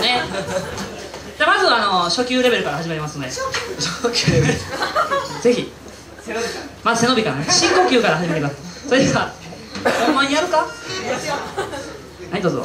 ね。じゃあまずあの初級レベルから始まりますので初級レベル。ぜひ。まず背伸びからね深呼吸から始めてくださいそれではほんまにやるか？はいどうぞ